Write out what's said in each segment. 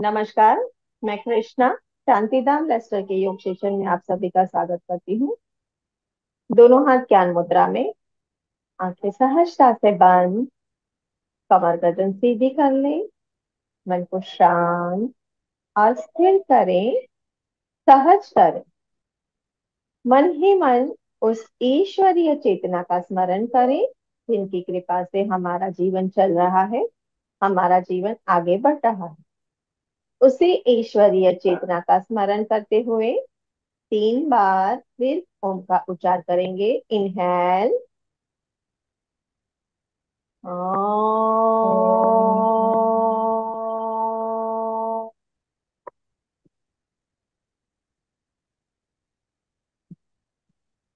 नमस्कार, मैं कृष्णा, शांतिधाम लेस्टर के योग सेशन में आप सभी का स्वागत करती हूँ। दोनों हाथ ज्ञान मुद्रा में, आँखें सहजता से बंद, कमर गर्दन सीधी कर ले, मन को शांत और स्थिर करें, सहज करें। मन ही मन उस ईश्वरीय चेतना का स्मरण करें, जिनकी कृपा से हमारा जीवन चल रहा है, हमारा जीवन आगे बढ़ रहा है। उसी ईश्वरीय चेतना का स्मरण करते हुए तीन बार फिर ओम का उच्चार करेंगे। Inhale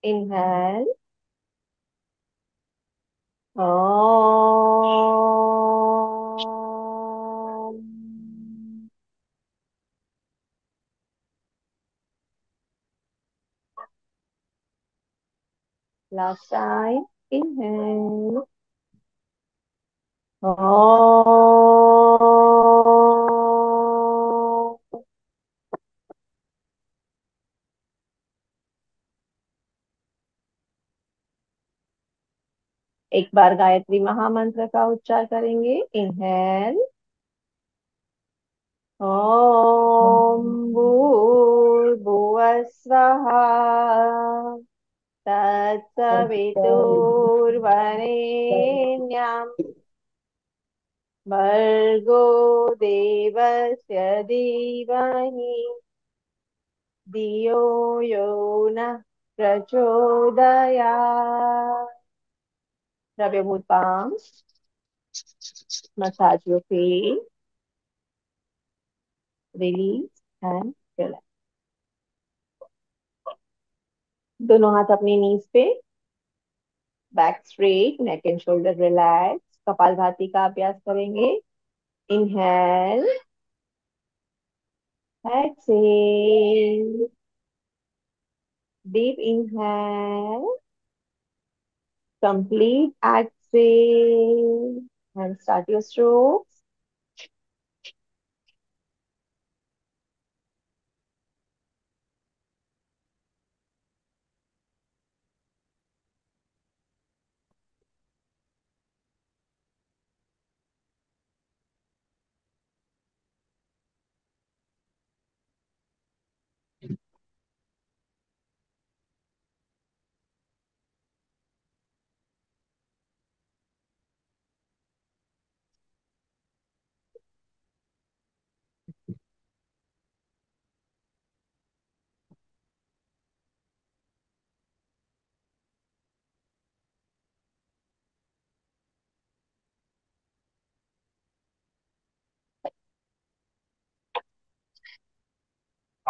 inhale Last time, inhale. Oh. एक बार गायत्री महामंत्र का उच्चार करेंगे इनहेल ओम भूर्भुवः स्वः तत्सवितुर्वरेण्यम् भर्गो देवस्य धीमहि धियो यो नः both palms. Massage your face. Release and relax. दोनों हाथ अपनी नीज पे back straight neck and shoulder relax kapalbhati का अभ्यास करेंगे inhale exhale deep inhale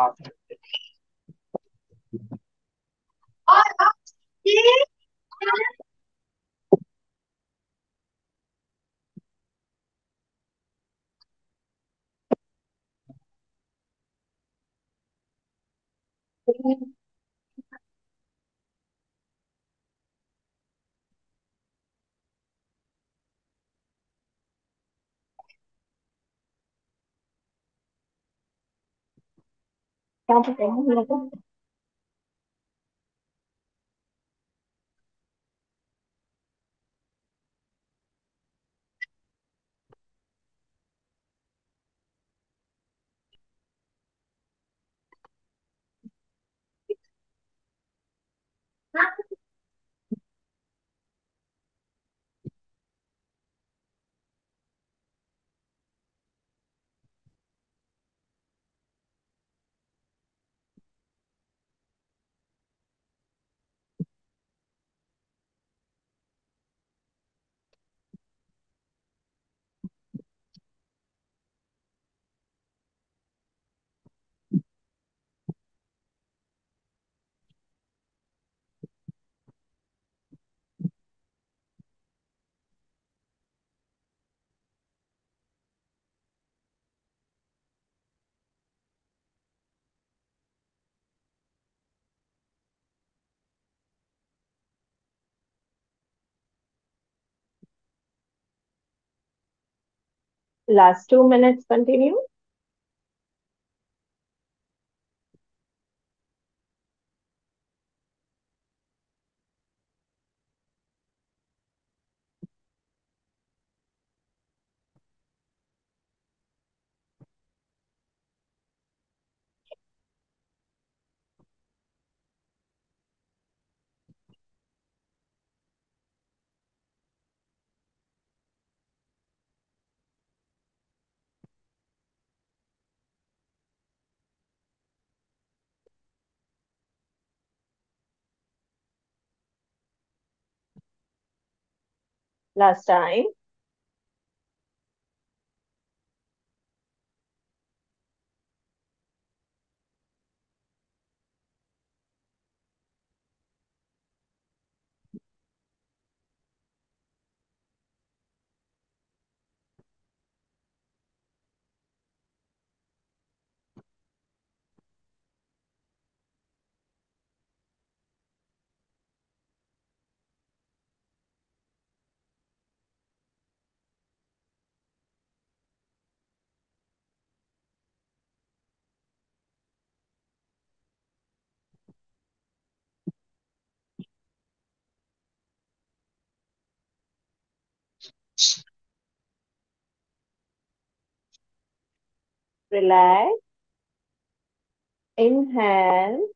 I'll ask you. Tá, tá, tá. Last two minutes continue Last time. Relax. Inhale.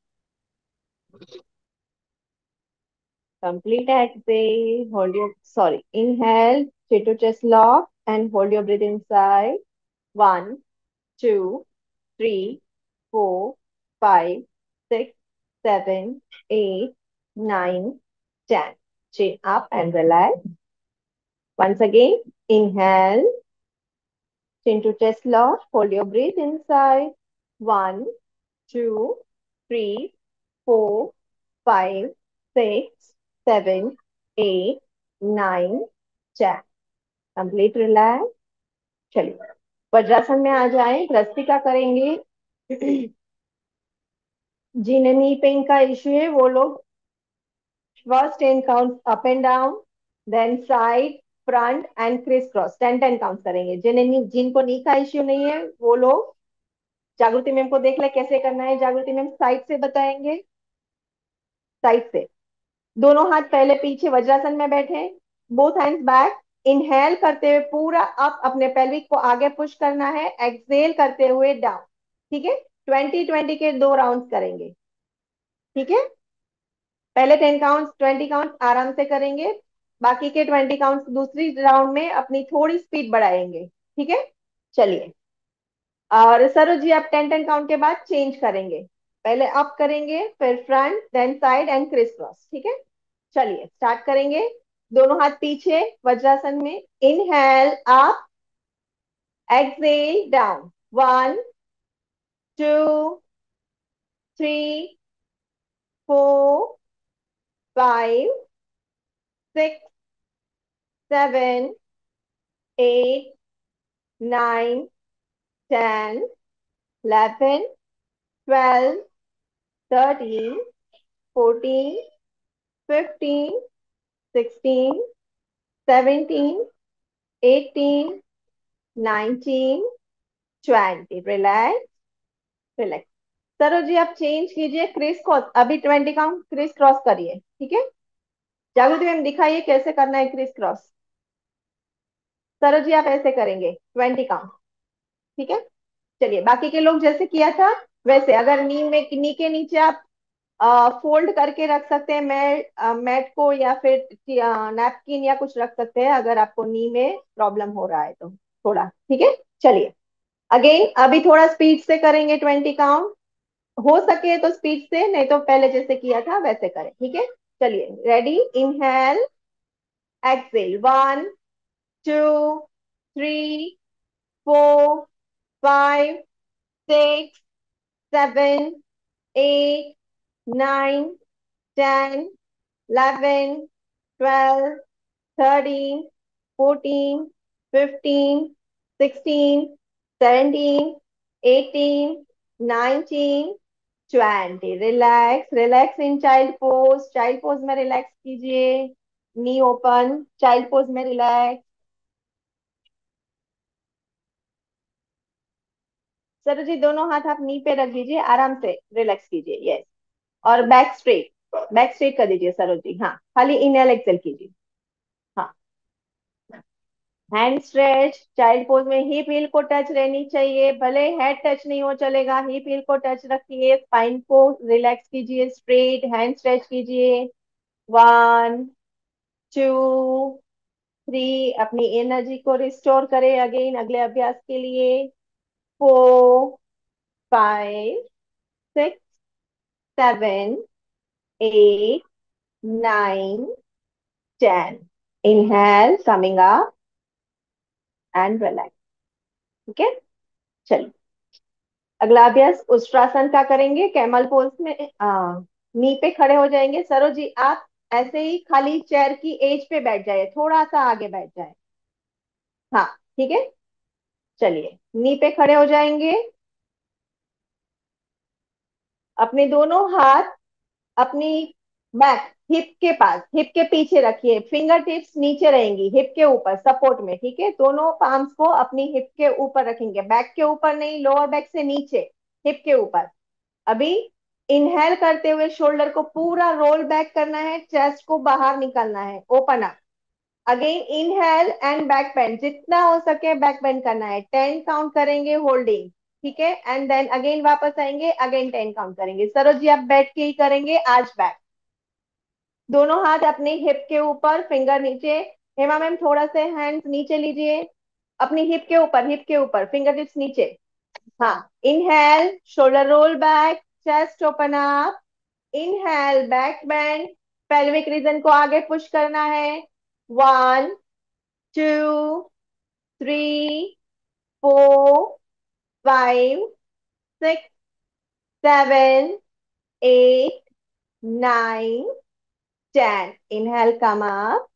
Complete exhale. Hold your, sorry. Inhale, chin to chest lock and hold your breath inside. One, two, three, four, five, six, seven, eight, nine, ten. Chin up and relax. Once again, inhale. Chin to chest lock. Hold your breath inside. One, two, three, four, five, six, seven, eight, nine, ten. Complete relax चलिए वज्रासन में आ जाए भ्रस्तिका करेंगे जिन्हें knee pain का issue है वो लोग first ten count up and down then side front and criss cross ten ten count करेंगे। जिन्हें जिनको नी का इश्यू नहीं है, वो लोग, जागृति मैम को देख ले कैसे करना है। जागृति मैम साइड से बताएँगे। साइड से। दोनों हाथ पहले पीछे, वज्रासन में बैठे। बोथ हैंड्स बैक इनहेल करते हुए पूरा अप अपने पेल्विक को आगे पुश करना है। एक्सेल करते हुए डाउन ठीक है? ट्वेंटी ट्वेंटी के दो राउंड करेंगे। ठीक है? पहले टेन काउंट ट्वेंटी काउंट आराम से करेंगे। बाकी के ट्वेंटी काउंट दूसरी राउंड में अपनी थोड़ी स्पीड बढ़ाएँगे, ठीक है? चलिए। और सरोज जी, आप टेन टेन काउंट के बाद चेंज करेंगे। पहले अप करेंगे, फिर front, then side and criss cross ठीक है? चलिए, स्टार्ट करेंगे। दोनों हाथ पीछे, वज्रासन में। Inhale, up, exhale, down. One, two, three, four, five, six seven eight nine ten eleven twelve thirteen fourteen fifteen 16, 17, 18, 19, 20. Relax relax Saro ji आप चेंज कीजिए. क्रिस क्रॉस अभी ट्वेंटी काउंट क्रिस क्रॉस करिए. ठीक है? जागृति मैम दिखाइए कैसे करना है क्रिस क्रॉस सरो जी आप ऐसे करेंगे ट्वेंटी काउंट ठीक है? चलिए, बाकी के लोग जैसे किया था, वैसे, अगर नी में, नी के नीचे आप फोल्ड करके रख सकते हैं मैट मैट को या फिर नैपकिन या कुछ रख सकते हैं, अगर आपको नी में प्रॉब्लम हो रहा है तो थोड़ा, ठीक है? चलिए अगेन अभी थोड़ा स्पीड से करेंगे ट्वेंटी काउंट हो सके तो स्पीड से, नहीं तो पहले जैसे किया था, वैसे करें, ठीक है? चलिए ready inhale exhale one two three four five six seven eight nine, ten, eleven, twelve, thirteen, fourteen, fifteen, sixteen, seventeen, eighteen, nineteen, twenty relax relax in child pose child pose में रिलैक्स कीजिए knee open child pose में relax sir ji, दोनों हाथ आप knee पे रख दीजिए, आराम से रिलैक्स कीजिए यस और बैक स्ट्रेट बैक स्ट्रेट कर दीजिए सरोज जी हाँ खाली इनहेल एक्सेल कीजिए। हाँ। हैंड स्ट्रेच चाइल्ड पोज में हिप हिल को टच रहनी चाहिए, भले हेड टच नहीं हो चलेगा हिप हील को टच रखिए स्पाइन को रिलैक्स कीजिए स्ट्रेट हैंड स्ट्रेच कीजिए। वन टू थ्री अपनी एनर्जी को रिस्टोर करें अगेन अगले अभ्यास के लिए। Four five six seven, eight, nine, ten. Inhale coming up and relax ठीक है चलिए। अगला अभ्यास उष्ट्रासन का करेंगे। कैमल पोज में नी पे खड़े हो जाएँगे। सरो जी आप ऐसे ही खाली चेयर की एज पे बैठ जाइए। थोड़ा सा आगे बैठ जाए। हाँ ठीक है? चलिए, नी पे खड़े हो जाएँगे। अपने दोनों हाथ अपनी बैक हिप के पास हिप के पीछे रखिए। फिंगर टिप्स नीचे रहेंगी हिप के ऊपर सपोर्ट में, ठीक है? दोनों पाम्स को अपनी हिप के ऊपर रखेंगे। बैक के ऊपर नहीं लोअर बैक से नीचे हिप के ऊपर। अभी इनहेल करते हुए शोल्डर को पूरा रोल बैक करना है चेस्ट को बाहर निकालना है। Open up again inhale and back bend जितना हो सके बैक बेंड करना है. टेन काउंट करेंगे होल्डिंग ठीक है? एंड देन अगेन वापस आएँगे अगेन टेन काउंट करेंगे. सरोज जी, आप बैठ के ही करेंगे, आज बैक दोनों हाथ अपने हिप के ऊपर फिंगर नीचे. हेमा मैम, थोड़ा से हैंड नीचे लीजिए. अपनी हिप के ऊपर हिप के ऊपर फिंगर टिप्स नीचे. हाँ inhale shoulder roll back chest open up inhale back bend pelvic region को आगे पुश करना है. One two three four five six seven eight nine ten inhale come up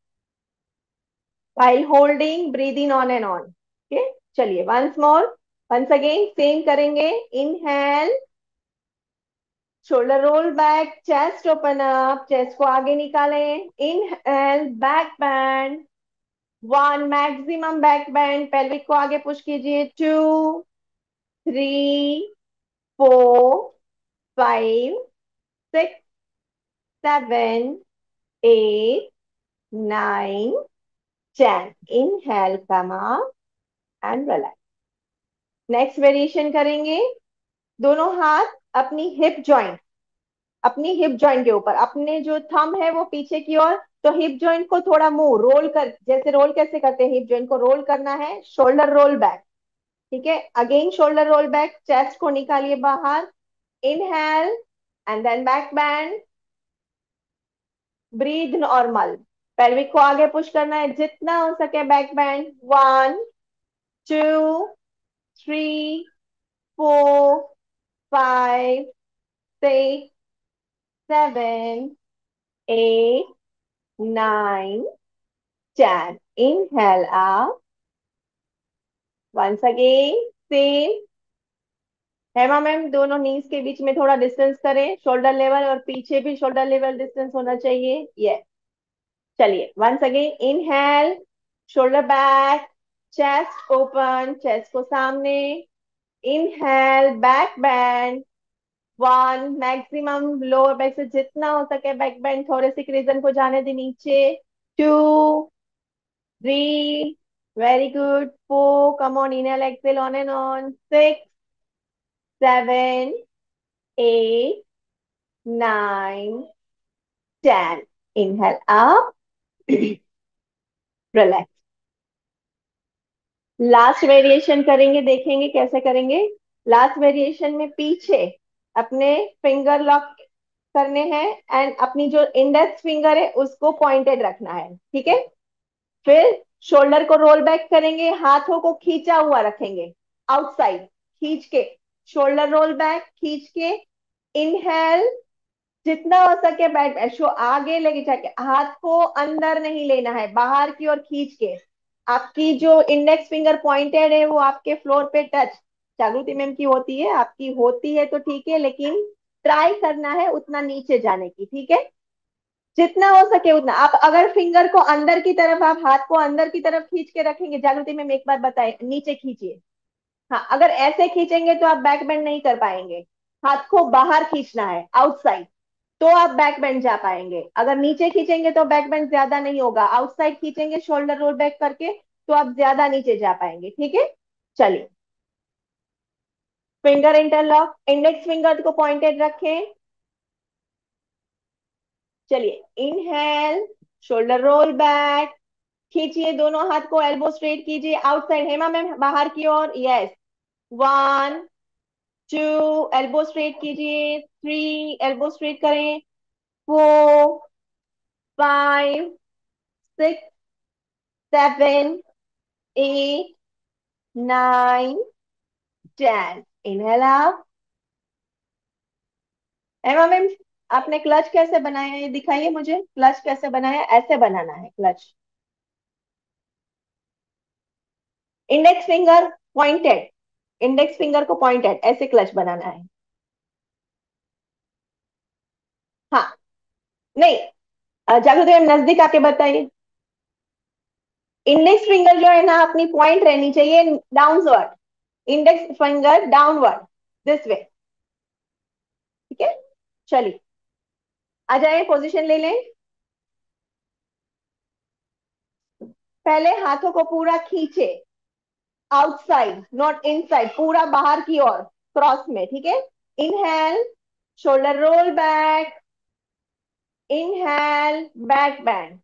while holding breathe in on and on okay चलिए once more once again same करेंगे inhale shoulder roll back chest open up chest को आगे निकालें inhale back bend one maximum back bend pelvic को आगे push कीजिए two three four five six seven eight nine ten inhale come up and relax next variation करेंगे. दोनों हाथ अपनी हिप जॉइंट अपनी हिप जॉइंट के ऊपर। अपने जो थंब है वो पीछे की ओर तो हिप जॉइंट को थोड़ा मुँह रोल कर, जैसे रोल कैसे करते हैं हिप जॉइंट को रोल करना है शोल्डर रोल बैक ठीक है? Again shoulder roll back chest को निकालिए बाहर inhale and then back bend breathe normal pelvic को आगे पुश करना है, जितना हो सके back bend one two three four five, six, seven, eight, nine, ten. Inhale up. Once again, same. Hema ma'am दोनों नीज के बीच में थोड़ा डिस्टेंस करें. शोल्डर लेवल और पीछे भी शोल्डर लेवल डिस्टेंस होना चाहिए. ये चलिए once again inhale shoulder back chest open chest को सामने. Inhale back bend one maximum lower back से जितना हो सके बैक बैंड थोड़े से रीजन को जाने दे नीचे. Two three very good four come on inhale exhale on and on six seven eight nine ten inhale up relax last variation करेंगे, देखेंगे कैसे करेंगे। लास्ट वेरिएशन में पीछे अपने फिंगर लॉक करने हैं एंड अपनी जो इंडेक्स फिंगर है, उसको पॉइंटेड रखना है, ठीक है? फिर शोल्डर को रोल बैक करेंगे, हाथों को खींचा हुआ रखेंगे आउटसाइड खींच के शोल्डर रोल बैक खींच के इनहेल जितना हो सके बैक शो आगे लेके जाके, हाथ को अंदर नहीं लेना है, बाहर की ओर खींच के। आपकी जो इंडेक्स फिंगर पॉइंटेड है, वो आपके फ्लोर पे टच जागृति मैम की होती है, आपकी होती है तो ठीक है, लेकिन ट्राई करना है उतना नीचे जाने की, ठीक है? जितना हो सके उतना। आप अगर फिंगर को अंदर की तरफ़, आप हाथ को अंदर की तरफ़ खींच के रखेंगे, जागृति मैम एक बार बताए, नीचे खींचिए। हाँ अगर ऐसे खींचेंगे तो आप बैक बेंड नहीं कर पाएँगे। हाथ को बाहर खींचना है आउटसाइड तो आप बैक बेंड जा पाएँगे। अगर नीचे खींचेंगे तो बैक बेंड ज़्यादा नहीं होगा। आउटसाइड खींचेंगे शोल्डर रोल बैक करके तो आप ज़्यादा नीचे जा पाएँगे। ठीक है? चलिए। फिंगर इंटरलॉक इंडेक्स फिंगर को पॉइंटेड रखें। चलिए। इनहेल शोल्डर रोल बैक खींचिए दोनों हाथ को एल्बो स्ट्रेट कीजिए। आउटसाइड हेमा मैम बाहर की ओर। Yes one two elbow straight कीजिए थ्री एल्बो स्ट्रेट करें four five six seven eight nine ten inhale आप एमा आपने क्लच कैसे बनाया? ये दिखाइए मुझे क्लच कैसे बनाया? ऐसे बनाना है clutch index finger pointed index finger को पॉइंटेड ऐसे क्लच बनाना है। हाँ नहीं जागृति नज़दीक आके बताइए। इंडेक्स फिंगर जो है ना, अपनी पॉइंट रहनी चाहिए downward index finger downward this way ठीक है? चलिए, आ जाए पोजीशन ले लें। पहले हाथों को पूरा खींचे। आउटसाइड नॉट इनसाइड पूरा बाहर की ओर क्रॉस में, ठीक है? Inhale shoulder roll back inhale back bend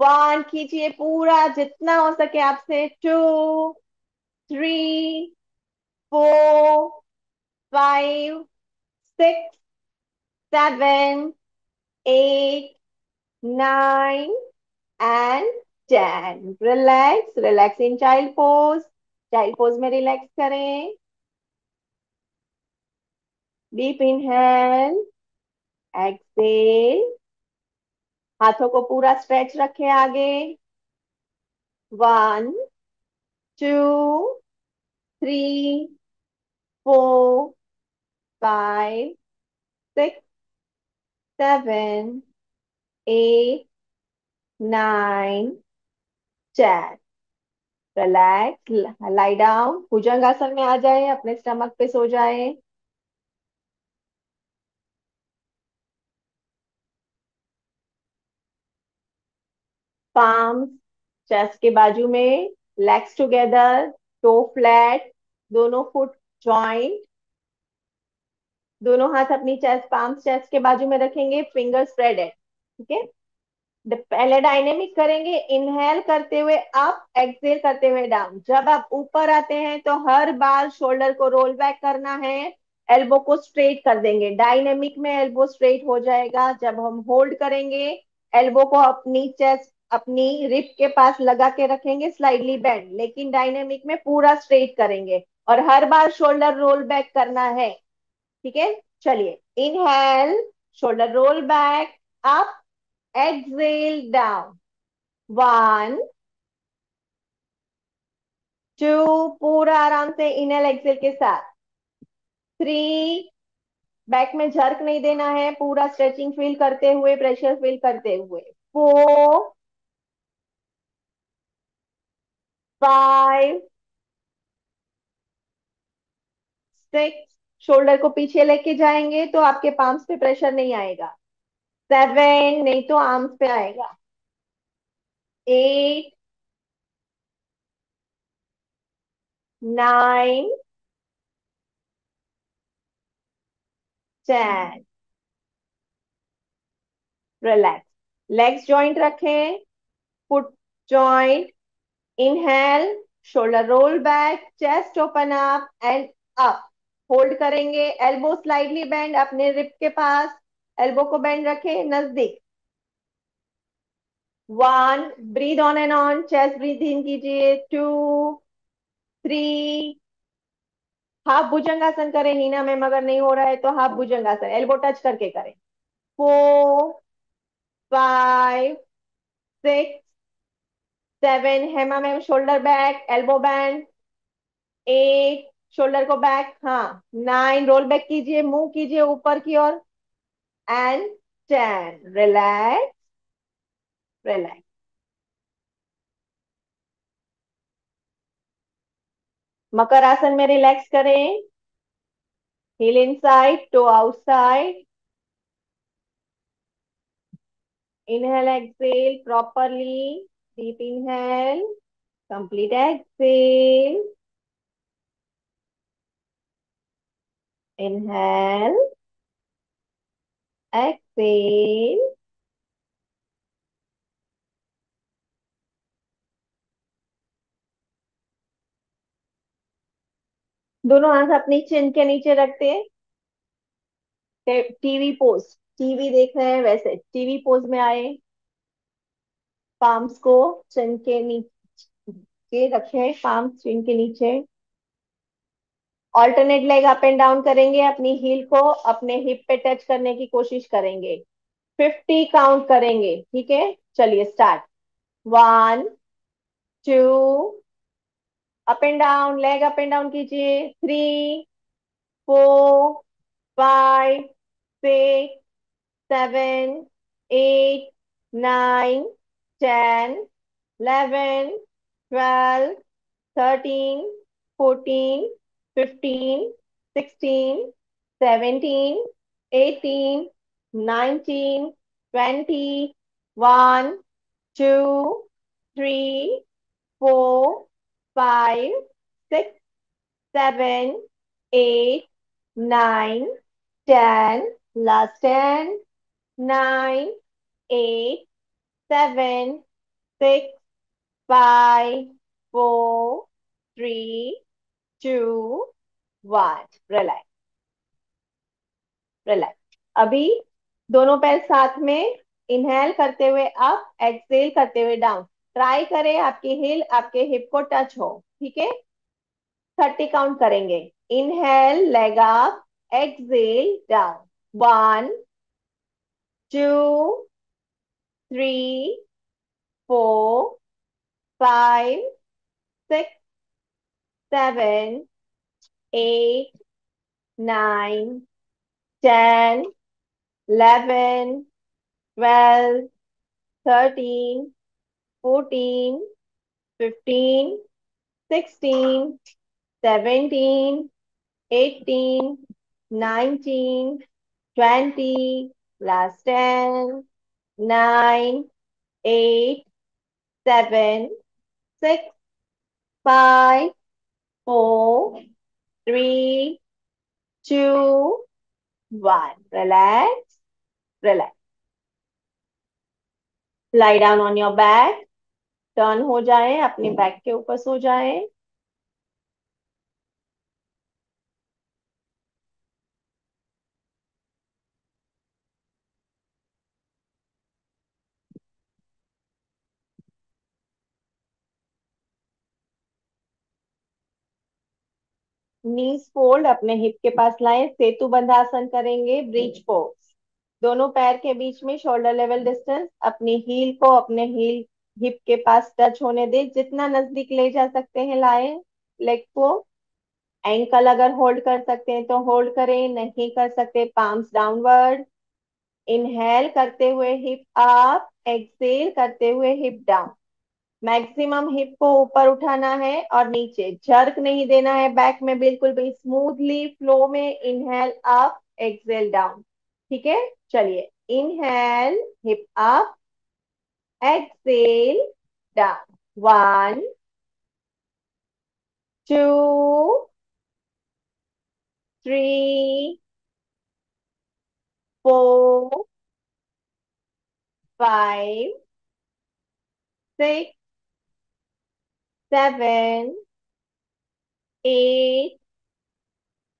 one खींचिए पूरा, जितना हो सके आपसे। Two three four five six seven eight nine and ten relax relax in child pose child pose में रिलैक्स करें। डीप इनहेल एक्सेल हाथों को पूरा स्ट्रेच रखें आगे। One two three four five six seven eight nine ten relax lie down bhujangasana में आ जाए, अपने स्टमक पे सो जाए। पाम चेस्ट के बाजू में लेग्स टुगेदर टो फ्लैट दोनों फुट जॉइंट दोनों हाथ अपनी चेस्ट पाम चेस्ट के बाजू में रखेंगे फिंगर स्प्रेड है, ठीक है? पहले डायनेमिक करेंगे इनहेल करते हुए अप एक्सेल करते हुए डाउन जब आप ऊपर आते हैं तो हर बार शोल्डर को रोल बैक करना है एल्बो को स्ट्रेट कर देंगे. डायनेमिक में एल्बो स्ट्रेट हो जाएगा. जब हम होल्ड करेंगे एल्बो को अपनी चेस्ट अपनी रिप के पास लगा के रखेंगे स्लाइडली बैंड लेकिन डायनेमिक में पूरा स्ट्रेट करेंगे और हर बार शोल्डर रोल बैक करना है. ठीक है? चलिए. Inhale shoulder roll back up exhale down. One. Two पूरा आराम से इनहेल एक्सेल के साथ. थ्री बैक में झर्क नहीं देना है, पूरा स्ट्रेचिंग फील करते हुए प्रेशर फील करते हुए. फोर फाइव सिक्स शोल्डर को पीछे लेके जाएँगे तो आपके पाम्स पे प्रेशर नहीं आएगा. सेवन नहीं तो आर्म्स पे आएगा। Eight nine ten relax legs joint रखें foot joint inhale shoulder roll back chest open up and up hold करेंगे एल्बो स्लाइडली बेंड अपने रिप के पास। एल्बो को बेंड रखें, नज़दीक। One breathe on and on chest breathe in कीजिए। Two three half भुजंगासन करें, हीना में मगर नहीं हो रहा है तो हाफ़ भुजंगासन एल्बो टच करके करें। Four five six seven Hema ma'am shoulder back elbow bend eight shoulder को बैक हाँ नाइन रोल बैक कीजिए, मुँह कीजिए ऊपर की ओर। And ten relax relax makar asana में रिलैक्स करें heel inside toe outside inhale exhale properly deep inhale complete exhale inhale exhale. दोनों हाथ अपनी चिन के नीचे रखते हैं। टीवी पोज टीवी देख रहे हैं वैसे। टीवी पोज में आए। पाम्स को चिन के नीचे रखे पाम्स चिन के नीचे। Alternate leg up and down करेंगे अपनी हील को, अपने हिप पे टच करने की कोशिश करेंगे। फिफ्टी काउंट करेंगे, ठीक है? चलिए start one two up and down leg up and down कीजिए। Three four five six seven eight nine ten eleven twelve thirteen fourteen 15, 16, 17, 18, 19, 20, 1, 2, 3, 4, 5, 6, 7, 8, 9, 10, last 10, 9, 8, 7, 6, 5, 4, 3, two one relax relax अभी दोनों पैर साथ में इनहेल करते हुए अप एक्सेल करते हुए डाउन ट्राई करें आपकी हिल आपके हिप को टच हो, ठीक है? थर्टी काउंट करेंगे. Inhale leg up exhale down one two three four five six seven, eight, nine, ten, eleven, twelve, thirteen, fourteen, fifteen, sixteen, seventeen, eighteen, nineteen, twenty. last 10, 9, 8, 7, 6, 5, 4, 3, 2, 1. Relax, relax. Lie down on your back. Turn हो जाए अपने back के ऊपर सो जाए knees fold अपने hip के पास लाएँ, सेतु बंधासन करेंगे ब्रिज पोज दोनों पैर के बीच में शोल्डर लेवल डिस्टेंस अपनी हील को अपने हील हिप के पास टच होने दे, जितना नज़दीक ले जा सकते हैं लाए लेग को. एंकल अगर होल्ड कर सकते हैं तो होल्ड करें, नहीं कर सकते पाम्स डाउनवर्ड इनहेल करते हुए हिप अप एक्सेल करते हुए हिप डाउन मैक्सिमम हिप को ऊपर उठाना है और नीचे। जर्क नहीं देना है बैक में बिल्कुल भी। स्मूथली फ्लो में इनहेल अप एक्सेल डाउन ठीक है? चलिए। Inhale hip up exhale down. One, two, three, four, five, six, seven, eight,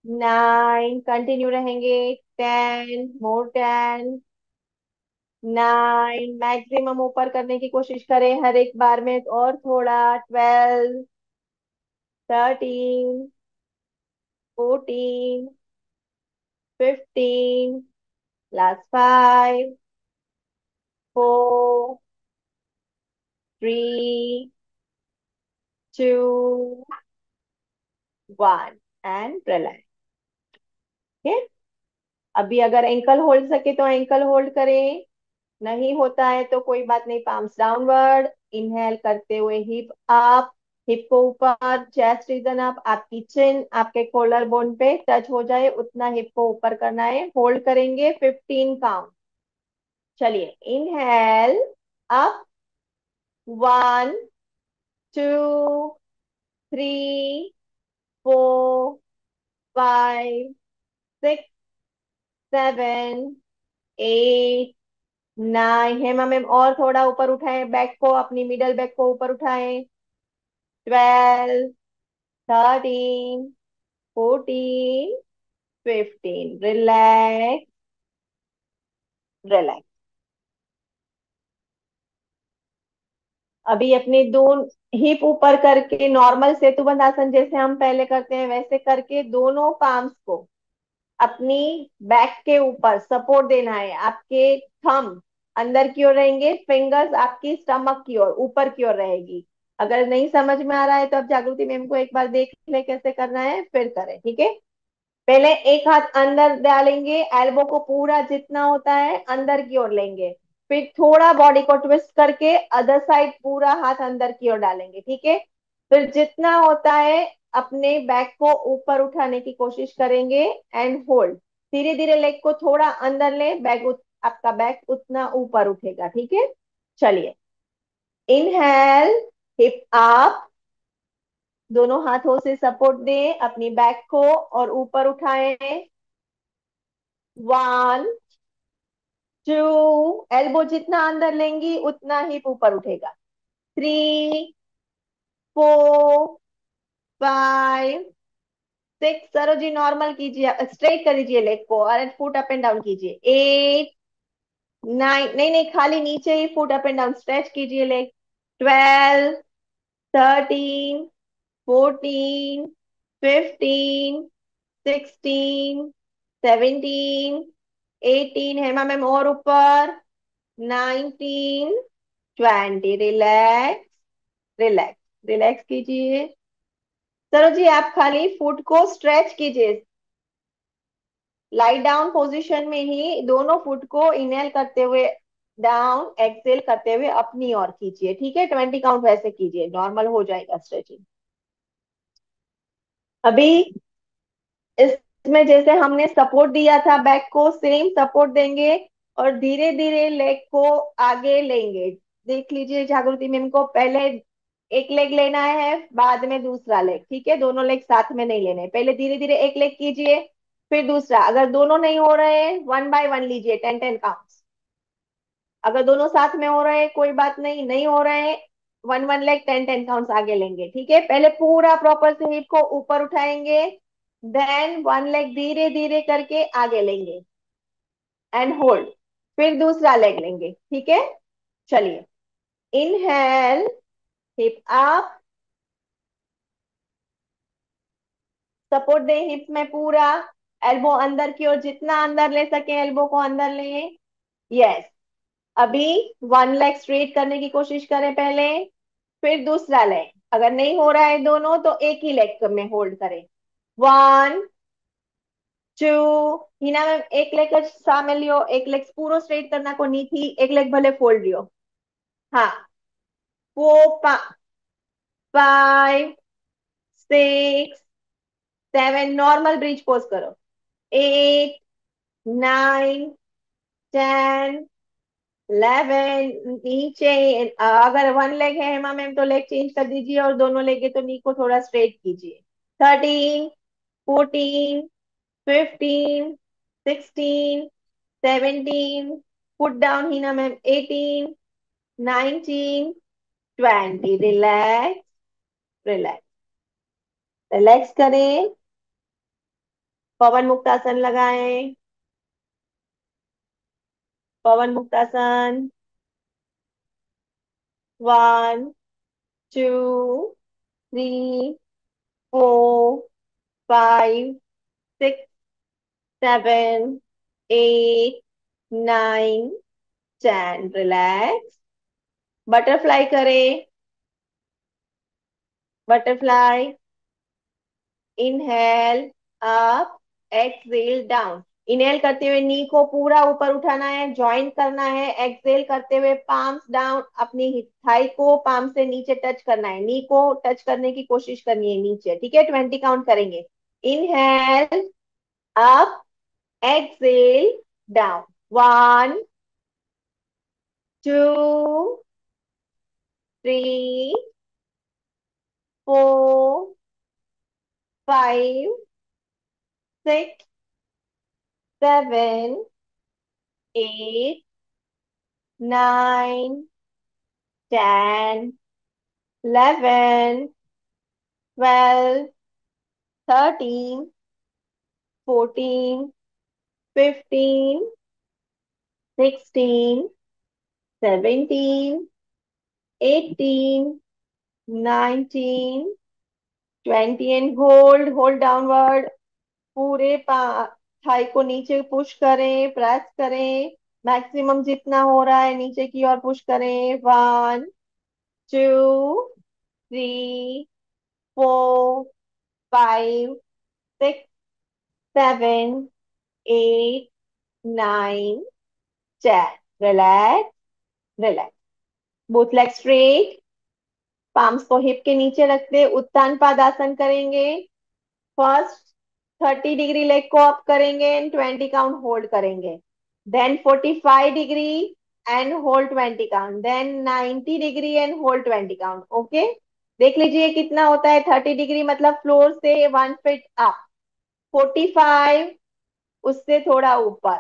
nine continue रहेंगे ten more ten nine maximum ऊपर करने की कोशिश करें हर एक बार में और थोड़ा twelve thirteen fourteen fifteen last five four three two one and relax ठीक अभी अगर एंकल होल्ड सके तो एंकल होल्ड करें। नहीं होता है तो कोई बात नहीं। पाम्स डाउनवर्ड इनहेल करते हुए हिप अप हिप को ऊपर चेस्ट रीजन अप आपकी चिन आपके कोलर बोन पे टच हो जाए, उतना हिप को ऊपर करना है। होल्ड करेंगे फिफ्टीन काउंट चलिए inhale up one two three four five six seven eight nine Hema ma'am, और थोड़ा ऊपर उठाएँ। बैक को, अपनी मिडल बैक को ऊपर उठाएँ। Twelve thirteen fourteen fifteen relax relax अभी अपने दोनों हिप ऊपर करके नॉर्मल सेतुबंद आसन जैसे हम पहले करते हैं, वैसे करके दोनों पाम्स को अपनी बैक के ऊपर सपोर्ट देना है। आपके थम अंदर की ओर रहेंगे फिंगर्स आपकी स्टमक की ओर, ऊपर की ओर रहेगी। अगर नहीं समझ में आ रहा है तो आप जागृति मैम को एक बार देख ले कैसे करना है, फिर करें, ठीक है? पहले एक हाथ अंदर डालेंगे एल्बो को पूरा जितना होता है अंदर की ओर लेंगे। फिर थोड़ा बॉडी को ट्विस्ट करके अदर साइड पूरा हाथ अंदर की ओर डालेंगे, ठीक है? फिर जितना होता है, अपने बैक को ऊपर उठाने की कोशिश करेंगे एंड होल्ड धीरे धीरे लेग को थोड़ा अंदर ले बैक आपका बैक उतना ऊपर उठेगा, ठीक है? चलिए। इनहेल हिप अप दोनों हाथों से सपोर्ट दें, अपनी बैक को और ऊपर उठाएँ. वन टू एल्बो जितना अंदर लेंगी, उतना ही ऊपर उठेगा। Three four five six Saro ji normal कीजिए स्ट्रेट कर लीजिए लेग को और फुट अप एंड डाउन कीजिए। एट नाइन नहीं नहीं, खाली नीचे ही foot up and down stretch कीजिए leg twelve thirteen fourteen fifteen sixteen seventeen eighteen Hema ma'am? और ऊपर nineteen twenty relax relax relax कीजिए। चलो जी, आप खाली फुट को स्ट्रेच कीजिए। लाइट डाउन पोजीशन में ही दोनों फुट को इनहेल करते हुए डाउन एक्सेल करते हुए अपनी ओर कीजिए, ठीक है? ट्वेंटी काउंट वैसे कीजिए नॉर्मल हो जाएगा स्ट्रेचिंग अभी इसमें जैसे हमने सपोर्ट दिया था बैक को सेम सपोर्ट देंगे और धीरे धीरे लेग को आगे लेंगे। देख लीजिए जागृति मैम को पहले एक लेग लेना है, बाद में दूसरा लेग ठीक है? दोनों लेग साथ में नहीं लेने। पहले धीरे धीरे एक लेग कीजिए, फिर दूसरा। अगर दोनों नहीं हो रहे हैं वन बाय वन लीजिए टेन टेन काउंट्स अगर दोनों साथ में हो रहे हैं कोई बात नहीं। नहीं हो रहे हैं one one leg ten ten counts आगे लेंगे, ठीक है? पहले पूरा प्रॉपर से हिप को ऊपर उठाएँगे देन वन लेग धीरे धीरे करके आगे लेंगे। एंड होल्ड फिर दूसरा लेग लेंगे। ठीक है? चलिए। इनहेल हिप अप सपोर्ट दें हिप में पूरा। एल्बो अंदर की ओर जितना अंदर ले सके एल्बो को अंदर लें। यस अभी वन लेग स्ट्रेट करने की कोशिश करें पहले। फिर दूसरा लेग अगर नहीं हो रहा है दोनों तो एक ही लेग में होल्ड करें। वन टू हिना मैम एक लेग सामने लियो एक लेग पूरा स्ट्रेट करना को नहीं थी एक लेग भले फोल्ड लियो हाँ four five six seven normal bridge pose करो एट नाइन टेन इलेवन नीचे अगर वन लेग है हेमा मैम तो लेग चेंज कर दीजिए और दोनों लेग है तो नी को थोड़ा स्ट्रेट कीजिए thirteen fourteen fifteen sixteen seventeen put down Hina ma'am eighteen nineteen twenty relax relax relax करें। पवन मुक्तासन लगाएँ। Pawan muktasana. One two three four five six seven eight nine ten relax butterfly करें butterfly inhale up exhale down inhale करते हुए नी को पूरा ऊपर उठाना है ज्वाइन करना है एक्सेल करते हुए पाम्स डाउन अपनी थाई को पाम से नीचे टच करना है. नी को टच करने की कोशिश करनी है, नीचे. ठीक है? ट्वेंटी काउंट करेंगे. Inhale, up, exhale, down. One, two, three, four, five, six, seven, eight, nine, ten, eleven, twelve. Thirteen, fourteen, fifteen, sixteen, seventeen, eighteen nineteen twenty and hold hold downward पूरे थाई को नीचे push करें press करें. Maximum जितना हो रहा है नीचे की ओर पुश करें. One two three four five six seven eight nine ten relax relax both leg straight palms को हिप के नीचे रखते उत्तान पादासन करेंगे. फ़र्स्ट थर्टी डिग्री लेग को अप करेंगे एंड ट्वेंटी काउंट होल्ड करेंगे. Then forty five degree and hold twenty count then ninety degree and hold twenty count okay देख लीजिए कितना होता है थर्टी डिग्री मतलब फ्लोर से one feet up forty five, उससे थोड़ा ऊपर.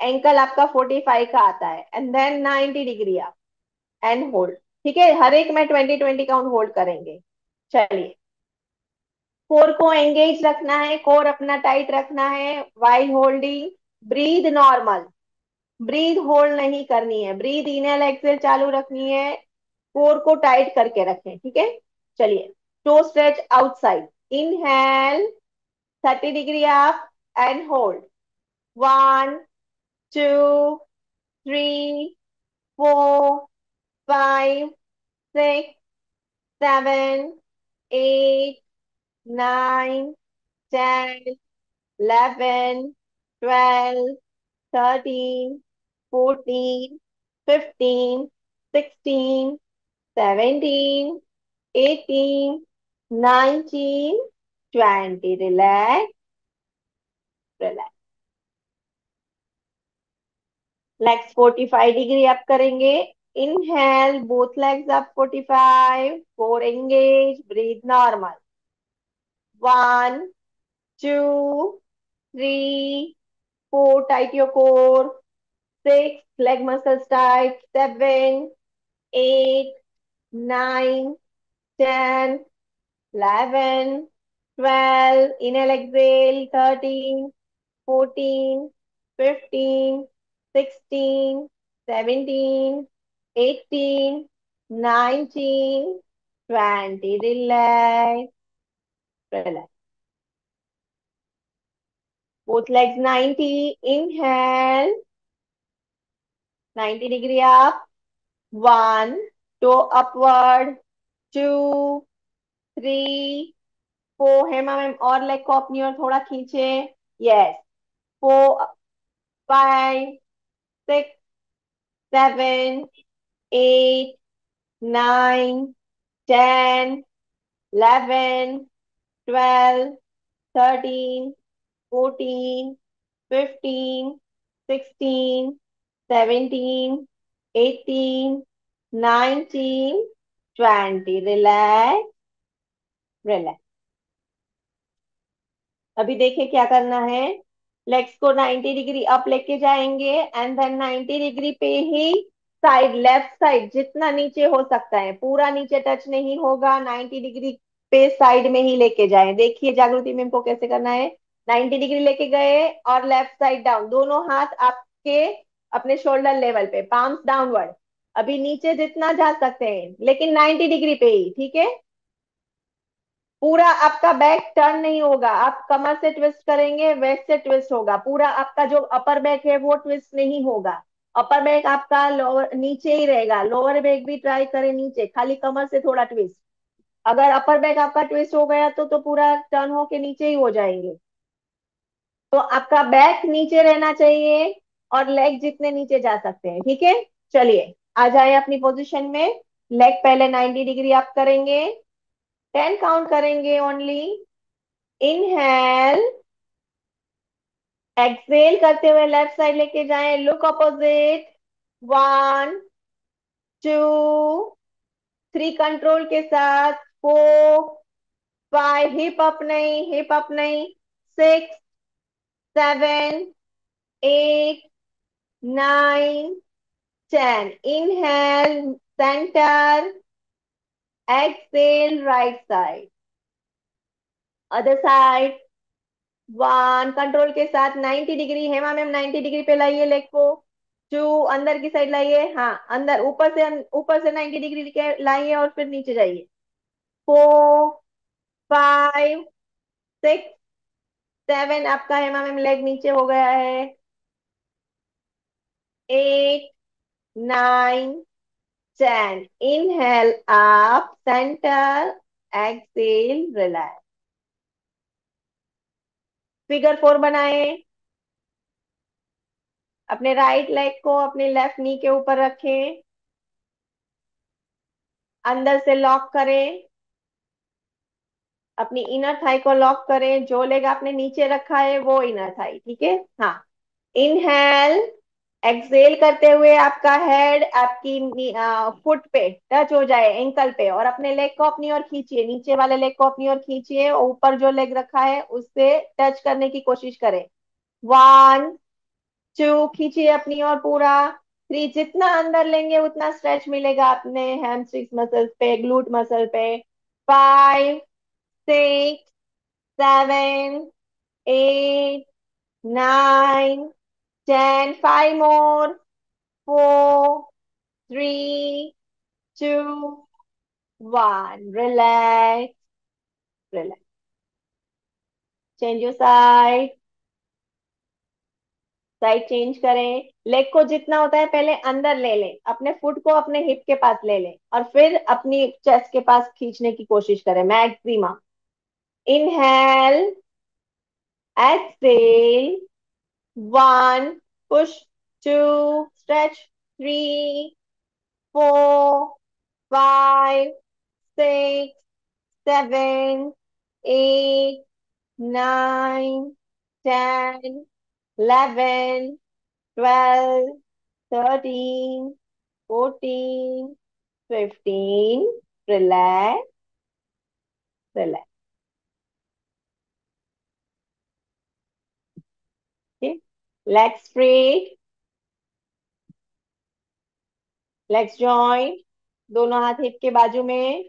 एंकल आपका फोर्टी फाइव का आता है and then ninety degree up and hold ठीक है? हर एक में ट्वेंटी ट्वेंटी काउंट होल्ड करेंगे. चलिए. कोर को एंगेज रखना है कोर अपना टाइट रखना है while holding breathe normal breathe hold नहीं करनी है. ब्रीद इनहेल एक्सेल चालू रखनी है. कोर को टाइट करके रखें, ठीक है? चलिए toe stretch outside inhale thirty degree up and hold one two three four five six seven eight nine ten eleven twelve thirteen fourteen fifteen sixteen seventeen 18, 19, 20. Relax. Relax. Legs 45 degree up करेंगे. Inhale both legs up 45 four engage breathe normal one two three four tight your core six leg muscles tight seven eight nine 10, 11, 12, inhale, exhale, 13, 14, 15, 16, 17, 18, 19, 20. Relax. Relax. Both legs 90. Inhale. 90 degree up. One. Toe upward. Two three four Hema ma'am और leg को अपनी और थोड़ा खींचे। Yes four five six seven eight nine ten eleven twelve thirteen fourteen fifteen sixteen seventeen eighteen nineteen twenty. Relax, relax. अभी देखिए क्या करना है लेग्स को 90 डिग्री अप लेके जाएँगे एंड देन 90 डिग्री पे ही साइड लेफ़्ट साइड जितना नीचे हो सकता है पूरा नीचे टच नहीं होगा 90 डिग्री पे साइड में ही लेके जाए देखिए जागृति मैम को कैसे करना है 90 डिग्री लेके गए और लेफ़्ट साइड डाउन दोनों हाथ आपके अपने शोल्डर लेवल पे पाम्स डाउनवर्ड अभी नीचे जितना जा सकते हैं, लेकिन 90 डिग्री पे ही, ठीक है? पूरा आपका बैक टर्न नहीं होगा, आप कमर से ट्विस्ट करेंगे, वेस्ट से ट्विस्ट होगा, पूरा आपका जो अपर बैक है वो ट्विस्ट नहीं होगा। अपर बैक आपका लोअर, नीचे ही रहेगा, लोअर बैक भी ट्राई करें नीचे, खाली कमर से थोड़ा ट्विस्ट। अगर अपर बैक आपका ट्विस्ट हो गया तो तो पूरा टर्न होके नीचे ही हो जाएँगे। तो आपका बैक नीचे रहना चाहिए और लेग जितने नीचे जा सकते हैं, ठीक है? चलिए। आ जाए अपनी पोजीशन में। लेग पहले 90 डिग्री आप करेंगे। 10 काउंट करेंगे ओनली इनहेल एक्सेल करते हुए लेफ़्ट साइड लेके जाएँ। Look opposite one two three control के साथ। फोर फाइव हिप अप नहीं हिप अप नहीं। Six seven eight nine ten inhale centre exhale right side other side one control के साथ 90 डिग्री हेमा मैम 90 डिग्री पे लाइए लेग को. टू अंदर की साइड लाइए. हाँ अंदर. ऊपर से ऊपर से 90 डिग्री लाइए और फिर नीचे जाइए. फोर फाइव सिक्स सेवन आपका हेमा मैम लेग नीचे हो गया है. एट नाइन टेन इनहेल आप centre exhale relax figure four बनाए. अपने राइट लेग को अपने लेफ़्ट नी के ऊपर रखें. अंदर से लॉक करें. अपनी इनर थाई को लॉक करें. जो लेग आपने नीचे रखा है, वो इनर थाई ठीक है? हाँ. इनहेल एक्सेल करते हुए आपका हेड आपकी फुट पे टच हो जाए एंकल पे और अपने लेग को अपनी ओर खींचिए, नीचे वाले लेग को अपनी ओर खींचिए और ऊपर जो लेग रखा है उससे टच करने की कोशिश करें। वन टू खींचिए अपनी ओर पूरा। थ्री जितना अंदर लेंगे उतना स्ट्रेच मिलेगा अपने हैमस्ट्रिंग मसल्स पे ग्लूट मसल पे। Five six seven eight nine ten five more four three two one relax relax change your side side change करें. लेग को जितना होता है पहले अंदर ले लें. अपने फुट को अपने हिप के पास ले लें. और फिर अपनी चेस्ट के पास खींचने की कोशिश करें. Maximum inhale exhale One, push, two, stretch, three, four, five, six, seven, eight, nine, ten, eleven, twelve, thirteen, fourteen, fifteen. Relax. Relax. Legs straight. Legs joint. दोनों हाथ हिप के बाजू में.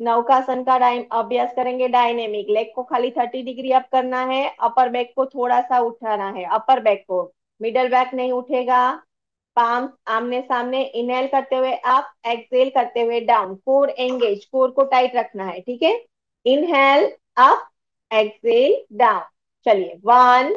नौकासन का डाइन अभ्यास करेंगे डायनेमिक लेग को खाली थर्टी डिग्री अप करना है. अपर बैक को थोड़ा सा उठाना है. अपर बैक को. मिडल बैक नहीं उठेगा. पाम आमने सामने इनहेल करते हुए अप एक्सेल करते हुए डाउन कोर एंगेज कोर को टाइट रखना है. ठीक है? इनहेल अप एक्सेल डाउन चलिए. One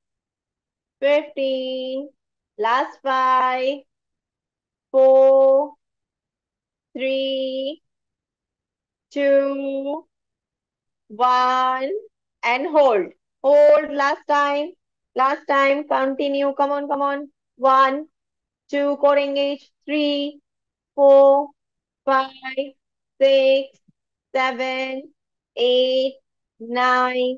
fifteen, last five, four, three, two, one, and hold. Hold last time. Last time. Continue. Come on, come on. One, two, core engage. Three, four, five, six, seven, eight, nine,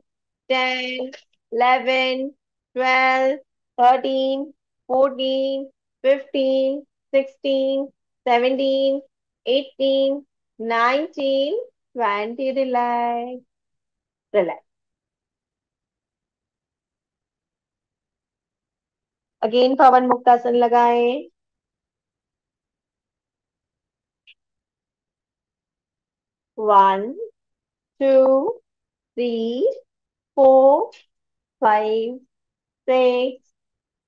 ten, eleven, twelve, thirteen, fourteen, fifteen, sixteen, seventeen, eighteen, 19, 20, relax, relax. Again पवन मुक्तासन लगाए one two three four five six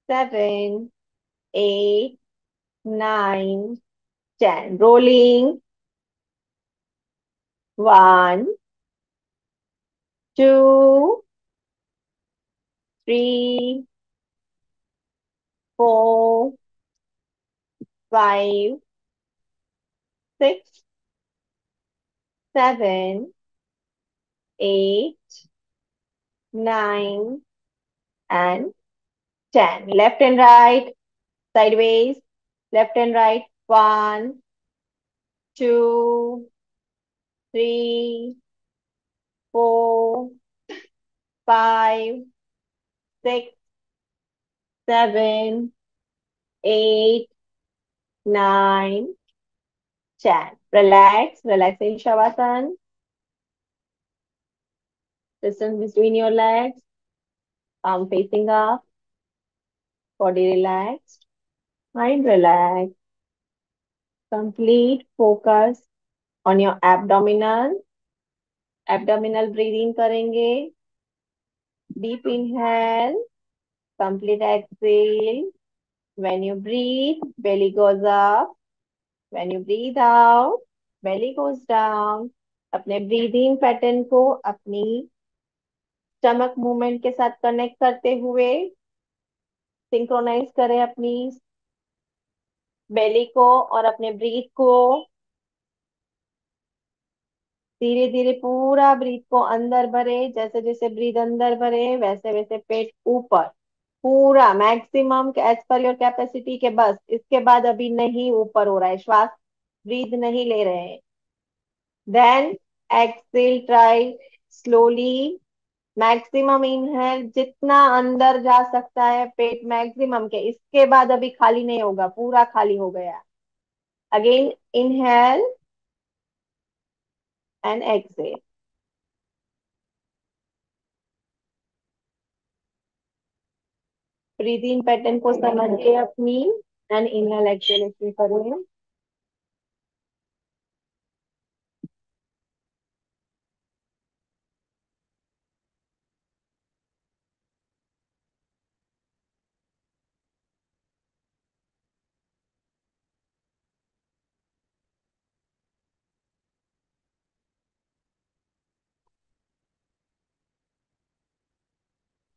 seven, eight, nine, ten. Rolling. One, two, three, four, five, six, seven, eight, nine, and 10. Left and right, sideways, left and right. One, two, three, four, five, six, seven, eight, nine, ten. Relax, relax in Shavasana. Distance between your legs, arm facing up. Body relaxed. Mind relaxed. Complete focus on your abdominal. Abdominal breathing करेंगे. Deep inhale. Complete exhale. When you breathe, belly goes up. When you breathe out, belly goes down. अपने breathing pattern को अपनी stomach movement के साथ connect करते हुए synchronise करें अपनी बेली को और अपने ब्रीथ को। धीरे धीरे पूरा ब्रीथ को अंदर भरे जैसे जैसे ब्रीथ अंदर भरे वैसे वैसे पेट ऊपर। पूरा maximum as per your capacity के बस, इसके बाद अभी नहीं ऊपर हो रहा है, श्वास ब्रीथ नहीं ले रहे हैं। Then exhale try slowly maximum inhale जितना अंदर जा सकता है पेट मैक्सिमम के, इसके बाद अभी खाली नहीं होगा, पूरा खाली हो गया again inhale and exhale breathing pattern को समझ के अपनी एंड इनहेल एक्सेलेशन करें।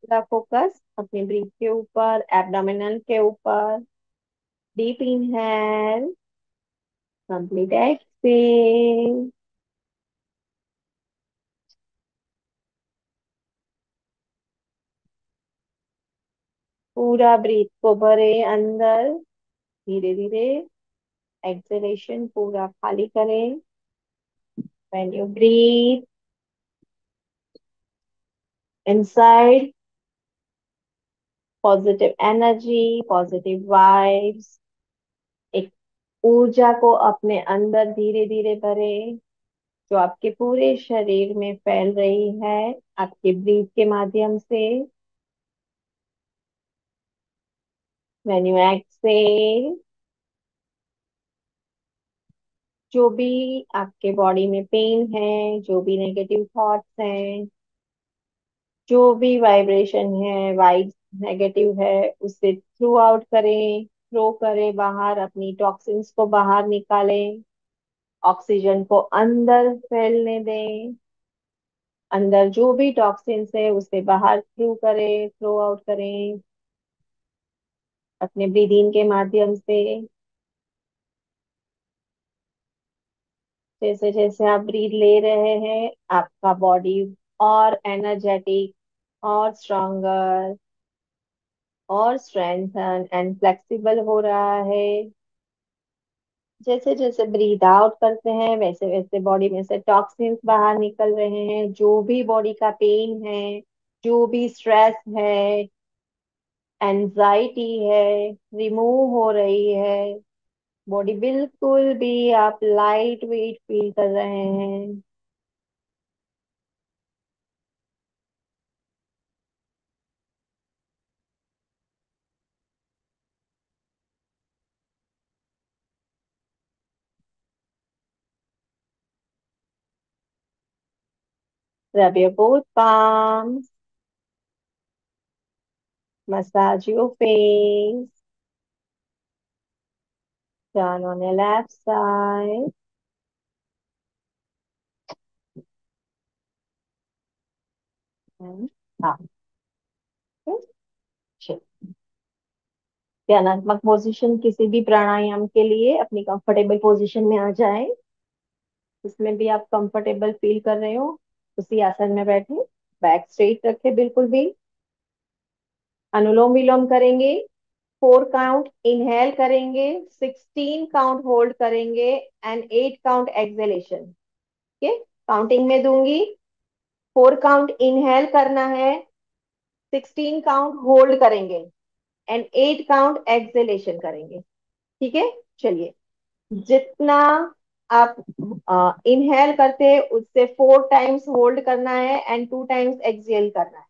पूरा फोकस अपनी ब्रीथ के ऊपर एब्डोमिनल के ऊपर डीप इनहेल कंप्लीट एक्सेल पूरा ब्रीथ को भरे अंदर, धीरे धीरे एक्सेलेशन पूरा खाली करें. When you breathe, inside positive energy positive vibes एक ऊर्जा को अपने अंदर धीरे धीरे भरे, जो आपके पूरे शरीर में फैल रही है, आपके ब्रीथ के माध्यम से। When you exhale, जो भी आपके बॉडी में पेन है, जो भी नेगेटिव थॉट्स हैं, जो भी वाइब्रेशन है वाइब्स नेगेटिव है, उसे थ्रू आउट करें थ्रो करें बाहर, अपनी टॉक्सिन्स को बाहर निकालें ऑक्सीजन को अंदर फैलने दें, अंदर जो भी टॉक्सिन्स है, उसे बाहर थ्रू करें थ्रो आउट करें, अपने ब्रीदिंग के माध्यम से। जैसे जैसे आप ब्रीद ले रहे हैं, आपका बॉडी और एनर्जेटिक और स्ट्रॉन्गर और स्ट्रेंथन एंड फ्लेक्सिबल हो रहा है। जैसे जैसे ब्रीद आउट करते हैं, वैसे वैसे बॉडी में से टॉक्सिन्स बाहर निकल रहे हैं। जो भी बॉडी का पेन है, जो भी स्ट्रेस है एंजाइटी है रिमूव हो रही है। बॉडी बिल्कुल भी आप लाइट वेट फील कर रहे हैं। Rub your both palms. Massage your face. Turn on your left side. ध्यानात्मक पोजीशन किसी भी प्राणायाम के लिए अपनी कंफर्टेबल पोजिशन में आ जाए इसमें भी आप कंफर्टेबल फील कर रहे हो उसी आसन में बैठे बैक स्ट्रेट रखे बिल्कुल भी। अनुलोम विलोम करेंगे फोर काउंट इनहेल करेंगे सिक्सटीन काउंट होल्ड करेंगे एंड एट काउंट एक्सेलेशन है काउंटिंग में दूँगी। फोर काउंट इनहेल करना है सिक्सटीन काउंट होल्ड करेंगे एंड एट काउंट एक्सेलेशन करेंगे। ठीक है? चलिए। जितना आप इनहेल करते, उससे फोर टाइम्स होल्ड करना है एंड टू टाइम्स एक्सहेल करना है।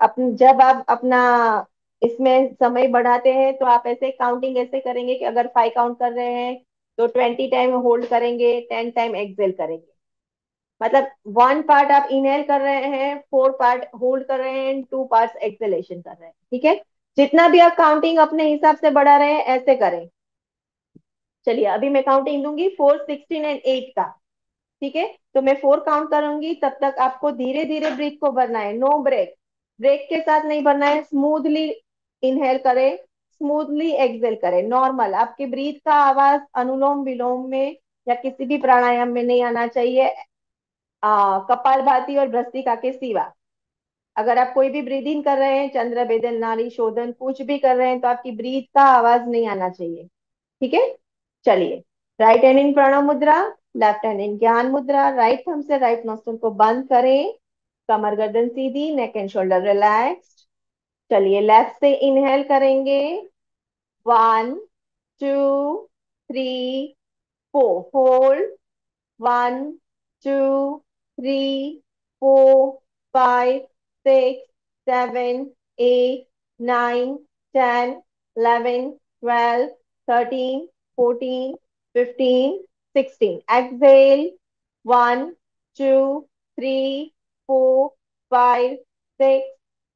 अपन जब आप अपना, इसमें समय बढ़ाते हैं तो आप ऐसे काउंटिंग ऐसे करेंगे कि अगर फाइव काउंट कर रहे हैं तो ट्वेंटी टाइम होल्ड करेंगे टेन टाइम एक्सेल करेंगे। मतलब वन पार्ट आप इनहेल कर रहे हैं फोर पार्ट होल्ड कर रहे हैं टू पार्ट एक्सेलेशन कर रहे हैं। ठीक है? जितना भी आप काउंटिंग अपने हिसाब से बढ़ा रहे हैं, ऐसे करें। चलिए, अभी मैं काउंटिंग दूँगी फोर सिक्सटीन एंड एट का। ठीक है? तो मैं फोर काउंट करूँगी, तब तक आपको धीरे धीरे ब्रीथ को भरना है। नो ब्रेक ब्रेक के साथ नहीं भरना है। स्मूथली इनहेल करें। स्मूथली एक्सेल करें। नॉर्मल आपके ब्रीथ का आवाज़ अनुलोम विलोम में या किसी भी प्राणायाम में नहीं आना चाहिए। कपाल भाती और भ्रस्तिका के सिवा। अगर आप कोई भी ब्रीदिंग कर रहे हैं, चंद्र भेदन नारी शोधन, कुछ भी कर रहे हैं तो आपकी ब्रीथ का आवाज़ नहीं आना चाहिए। ठीक है? चलिए राइट हैंड इन प्रणव मुद्रा लेफ़्ट हैंड इन ज्ञान मुद्रा राइट थंब से राइट नोस्टल को बंद करें कमर गर्दन सीधी नेक एंड शोल्डर रिलैक्स्ड चलिए लेफ़्ट से इनहेल करेंगे one two three four hold one two three four five six seven eight nine ten eleven twelve thirteen 14, 15, 16. Exhale. 1, 2, 3, 4, 5, 6,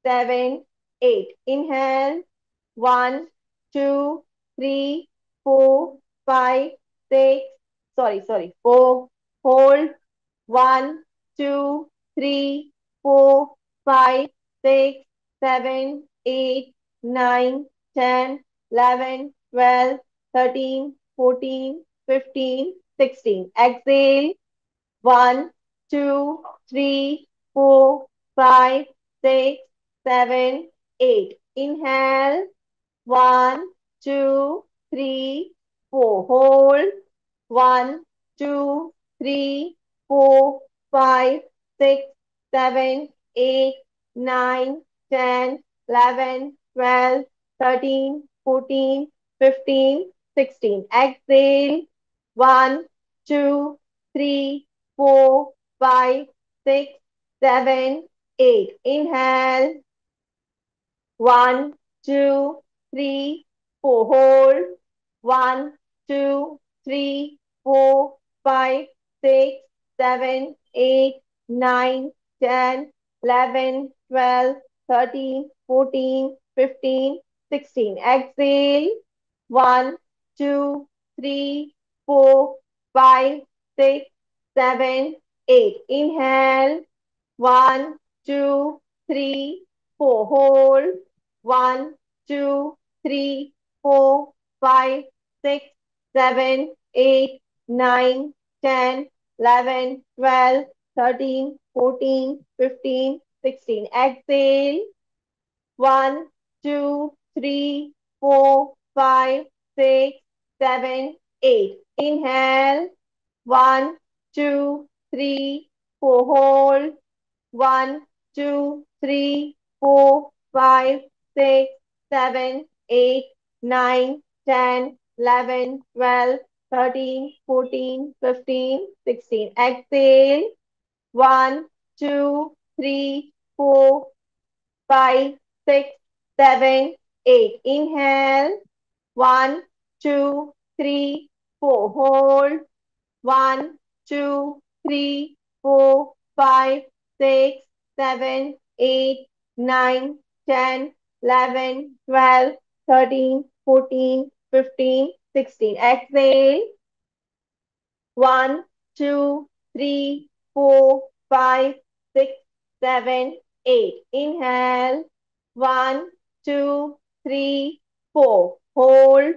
7, 8. Inhale. 1, 2, 3, 4, 5, 6. Sorry, sorry. 4. Hold. 1, 2, 3, 4, 5, 6, 7, 8, 9, 10, 11, 12, 13, 14, 15, 16. Exhale. 1, 2, 3, 4, 5, 6, 7, 8. Inhale. 1, 2, 3, 4. Hold. 1, 2, 3, 4, 5, 6, 7, 8, 9, 10, 11, 12, 13, 14, 15, sixteen. Exhale. One, two, three, four, five, six, seven, eight. Inhale. One, two, three, four. Hold. One, two, three, four, five, six, seven, eight, nine, ten, eleven, twelve, thirteen, fourteen, fifteen, sixteen. Exhale. One, two, three, four, five, six, seven, eight. Inhale. One, two, three, four. Hold. One, two, three, four, five, six, seven, eight, nine, ten, eleven, twelve, thirteen, fourteen, fifteen, sixteen. Exhale. One, two, three, four, five, six, seven, eight. Inhale. One, two, three, four. Hold. One, two, three, four, five, six, seven, eight, nine, ten, eleven, twelve, thirteen, fourteen, fifteen, sixteen. Exhale. One, two, three, four, five, six, seven, eight. Inhale. One, two, three, four. Hold. One, two, three, four, five, six, seven, eight, nine, ten, eleven, twelve, thirteen, fourteen, fifteen, sixteen. Exhale. One, two, three, four, five, six, seven, eight. Inhale. One, two, three, four. Hold.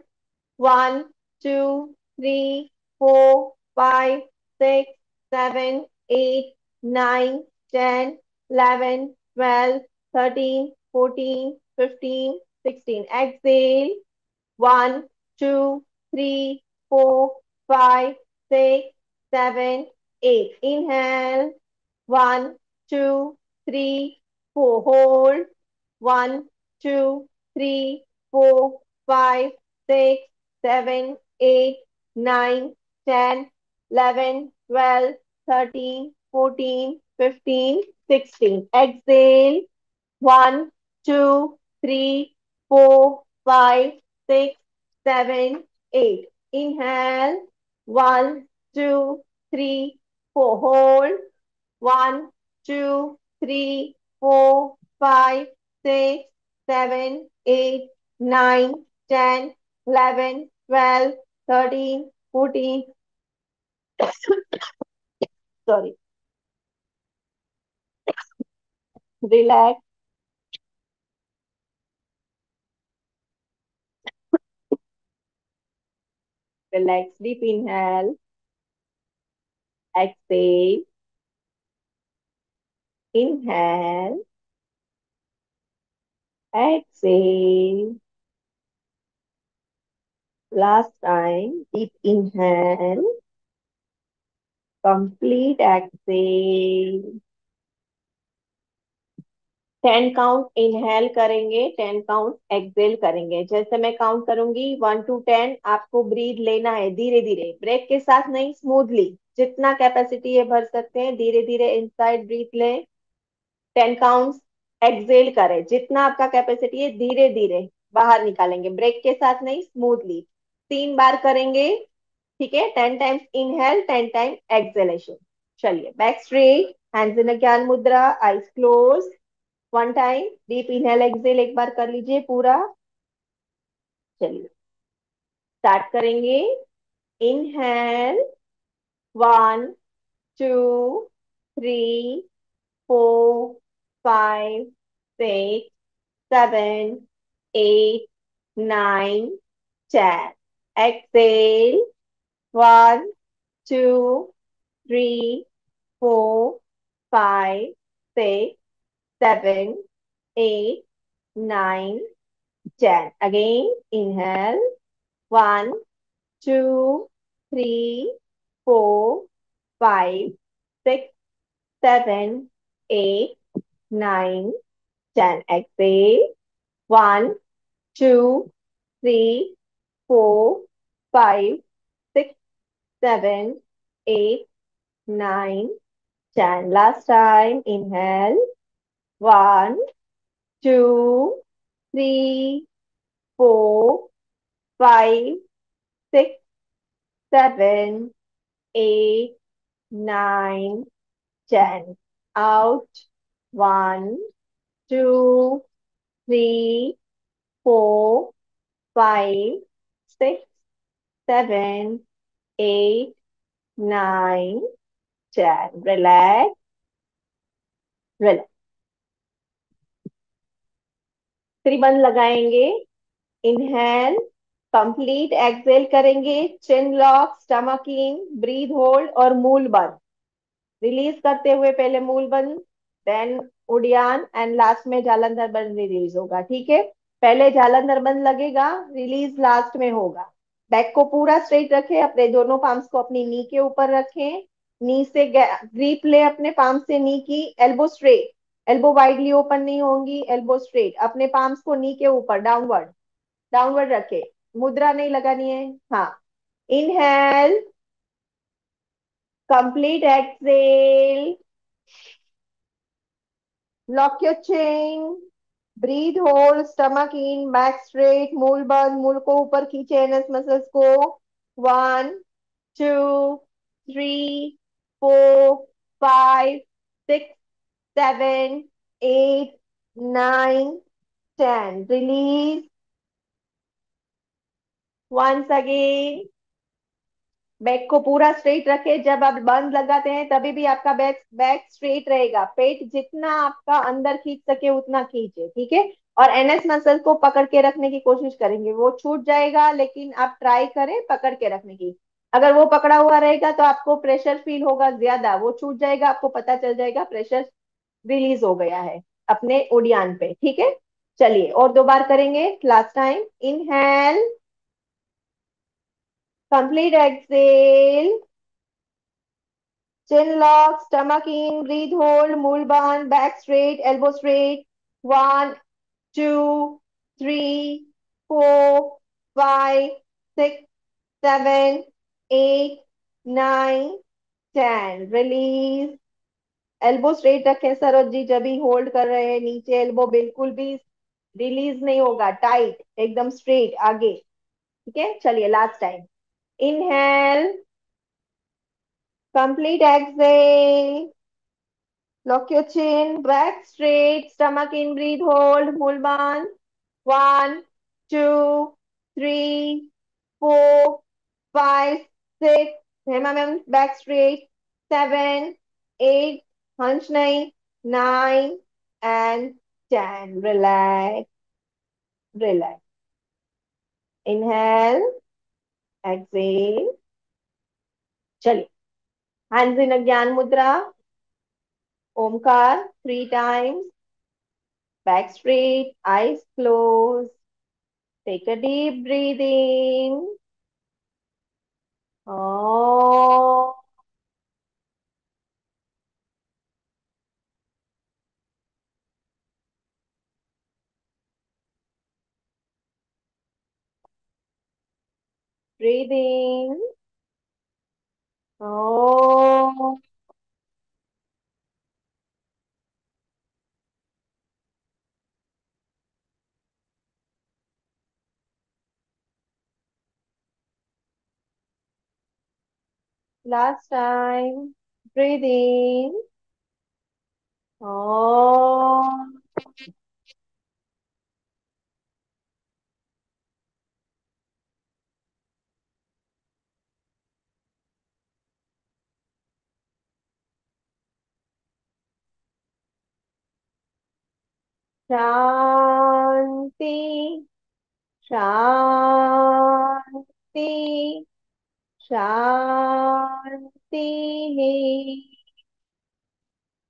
1, 2, 3, 4, 5, 6, 7, 8, 9, 10, 11, 12, 13, 14, 15, 16. Exhale. 1, 2, 3, 4, 5, 6, 7, 8. Inhale. 1, 2, 3, 4. Hold. 1, 2, 3, 4, 5, 6, 7, 8, 9, 10, 11, 12, 13, 14, 15, 16. Exhale. 1, 2, 3, 4, 5, 6, 7, 8. Inhale. 1, 2, 3, 4. Hold. 1, 2, 3, 4, 5, 6, 7, 8, 9, 10, 11, twelve, thirteen, fourteen. Sorry. Relax. Relax. Deep inhale. Exhale. Inhale. Exhale. Last time. Deep inhale. Complete exhale. Ten count inhale करेंगे ten count exhale करेंगे जैसे मैं count करूँगी one two ten आपको breathe लेना है धीरे धीरे ब्रेक के साथ नहीं स्मूथली जितना कैपेसिटी है भर सकते हैं, धीरे धीरे इनसाइड ब्रीथ लें टेन काउंट एक्सेल करें जितना आपका कैपेसिटी है, धीरे धीरे बाहर निकालेंगे ब्रेक के साथ नहीं स्मूथली तीन बार करेंगे, ठीक है? Ten times inhale ten time exhalation चलिए बैक स्ट्रेट हैंड्स इन ज्ञान मुद्रा eyes close one time deep inhale exhale एक बार कर लीजिए पूरा. चलिए स्टार्ट करेंगे. Inhale one two three four five six seven eight nine ten exhale one two three four five six seven, eight, nine, ten. Again, inhale. One, two, three, four, five, six, seven, eight, nine, ten. Exhale. One, two, three, four, five, six, seven, eight, nine, ten. Last time, inhale. One, two, three, four, five, six, seven, eight, nine, ten. Out. One, two, three, four, five, six, seven, eight, nine, ten. Relax. Relax. त्रिबंध लगाएँगे inhale complete exhale करेंगे chin lock stomach in breath hold और मूल बंद release करते हुए पहले मूल bandh then Uddiyana and last में जालंधर बंद रिलीज़ होगा ठीक है पहले जालंधर बंद लगेगा रिलीज़ लास्ट में होगा। बैक को पूरा स्ट्रेट रखें, अपने दोनों पाम्स को अपनी नी के ऊपर रखें। नी से ग्रीप ले अपने पाम से नी की elbow straight elbow widely open नहीं होंगी एल्बो स्ट्रेट अपने पाम्स को नी के ऊपर डाउनवर्ड डाउनवर्ड रखे। मुद्रा नहीं लगानी है। हाँ। Inhale complete exhale lock your chin breath hold stomach in back straight मूल बंद मूल को ऊपर खींचे एनएस मसल्स को one two three four five six seven eight nine ten release Once again. Back को पूरा स्ट्रेट रखे। जब आप बंद लगाते हैं, तभी भी आपका बैक बैक स्ट्रेट रहेगा। पेट जितना आपका अंदर खींच सके, उतना खींचे, ठीक है? और एनएस मसल को पकड़ के रखने की कोशिश करेंगे। वो छूट जाएगा, लेकिन आप ट्राई करें पकड़ के रखने की। अगर वो पकड़ा हुआ रहेगा तो आपको प्रेशर फील होगा ज़्यादा। वो छूट जाएगा, आपको पता चल जाएगा प्रेशर रिलीज़ हो गया है अपने उड़ियान पे, ठीक है? चलिए, और दो बार करेंगे। Last time inhale complete exhale chin lock stomach in breathe hold band back straight elbow straight one two three, four, five, six, seven, eight, nine, ten. Release. Elbow straight रखें सरोज जी जब भी होल्ड कर रहे हैं नीचे एल्बो बिल्कुल भी release नहीं होगा टाइट एकदम स्ट्रेट आगे ठीक है चलिए last time Inhale. Complete exhale. Lock your chin, back straight, stomach in, breathe, hold, Mulban. One, two, three, four, five, six. Hemamem, back straight. Seven, eight, hunch nine, nine, and ten. Relax. Relax. Inhale. Exhale चलिए। Hands in a ज्ञान मुद्रा। Omkar three time back straight eyes close take a deep breathing Breathing. Oh. Last time. breathing. Oh. Shanti Shanti Shanti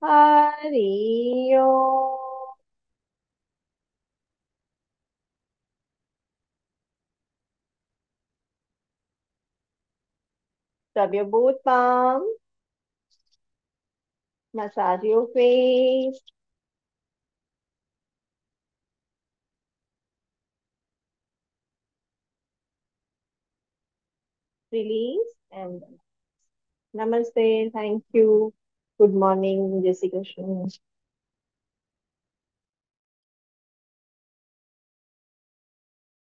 Hari Om Rub your both palms, massage your face, Release, and namaste. Thank you. Good morning, Jessica.